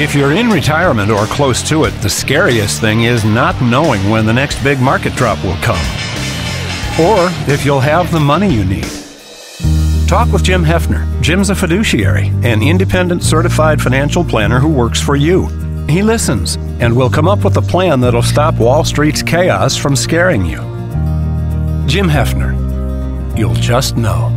If you're in retirement or close to it, the scariest thing is not knowing when the next big market drop will come. Or if you'll have the money you need. Talk with Jim Heafner. Jim's a fiduciary, an independent certified financial planner who works for you. He listens and will come up with a plan that'll stop Wall Street's chaos from scaring you. Jim Heafner. You'll just know.